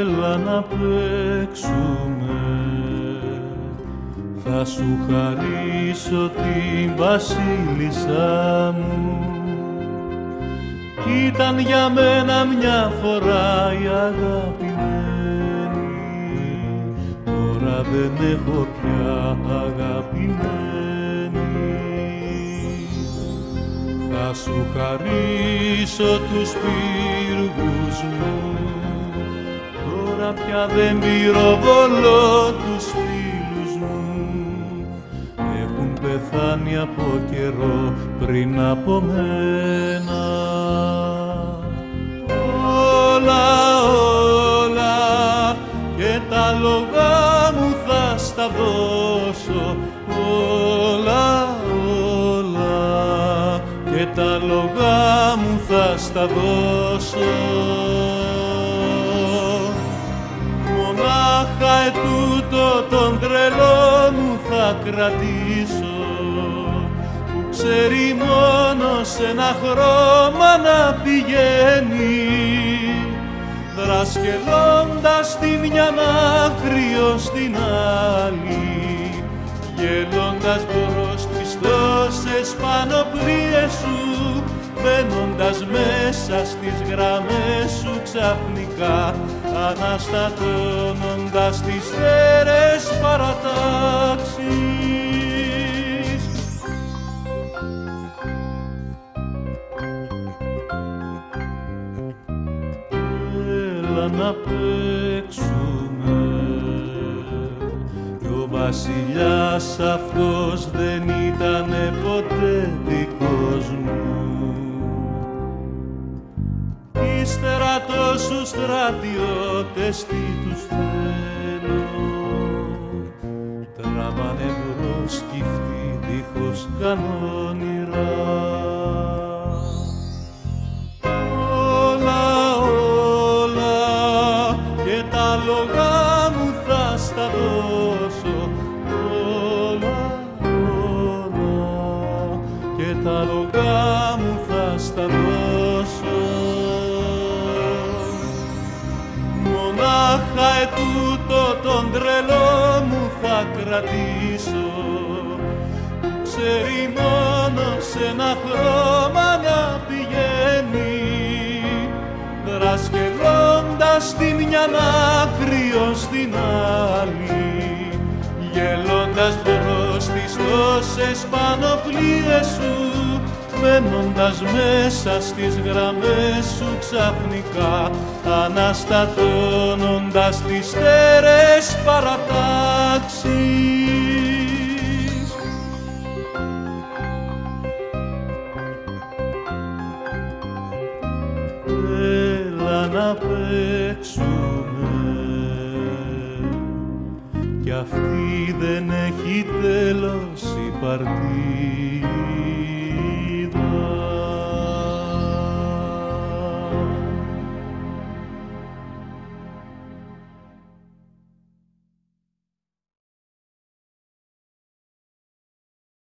Έλα να παίξουμε. Θα σου χαρίσω την βασίλισσά μου. Ήταν για μένα μια φορά η αγαπημένη. Τώρα δεν έχω πια αγαπημένη θα σου χαρίσω τους πύργους μου. Τώρα πια δεν πυροβολώ τους φίλους μου. Έχουν πεθάνει από καιρό πριν από μένα. Όλα όλα και τα λογά μου θα στα και τα λογά μου θα στα δώσω. Μονάχα ετούτο τον τρελό μου θα κρατήσω που ξέρει μόνο σε ένα χρώμα να πηγαίνει δρασκελώντας τη μια άκρη στην άλλη γελώντας μπρος τις τόσες πανοπλίες σου μπαίνοντας μέσα στις γραμμές σου ξαφνικά αναστατώνοντας τις θέρες παρατάξεις. Έλα να παίξουμε κι ο βασιλιάς αυτός δεν τόσους στρατιώτες τι τους θέλω τραβάνε μπρος κι αυτοί δίχως κανόνιρα μονάχα ετούτο τον τρελό μου θα κρατήσω. Που ξέρει μόνο σε ένα χρώμα να πηγαίνει δρασκελώντας τη μια άκρη ως την άλλη γελώντας μπρος τις τόσες πανοπλίες σου μπαίνοντας μέσα στις γραμμές σου ξαφνικά αναστατώνοντας τις θέρες παρατάξεις. Έλα να παίξουμε. Κι αυτή δεν έχει τέλος η παρτί